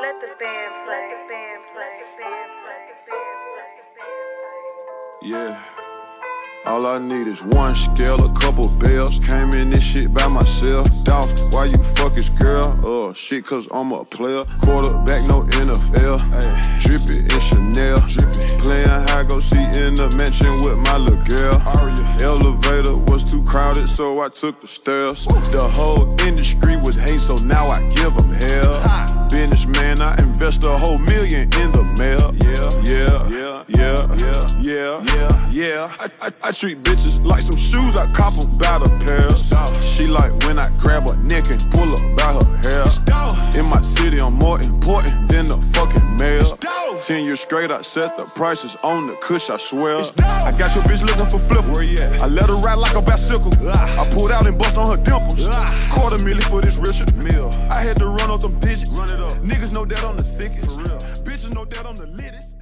Let the band play. Let the band play. Let the band play. Let the band play. Yeah. All I need is one scale, a couple bells. Came in this shit by myself. Dolph, why you fuck this girl? Oh, shit, cause I'm a player. Quarterback, no NFL. Ay, drippy in Chanel. Drippy. Playing high, go see in the mansion with my little girl. Elevator was too crowded, so I took the stairs. The whole industry was hate, so now I give them hell. Whole million in the mail. Yeah, yeah, yeah, yeah, yeah, yeah, yeah. I, I, I treat bitches like some shoes, I cop them by the pairs. She like when I grab her neck and pull her by her hair. In my city, I'm more important than the fucking mayor. Ten years straight, I set the prices on the kush, I swear. I got your bitch looking for flipper. Where you at? I let her ride like a bicycle. Ah. I pulled out and bust on her dimples. Ah. Quarter million for this Richard Mille. I had to run up them digits. Run it up. Niggas know that I'm the sickest. For real. Bitches know that I'm the littest.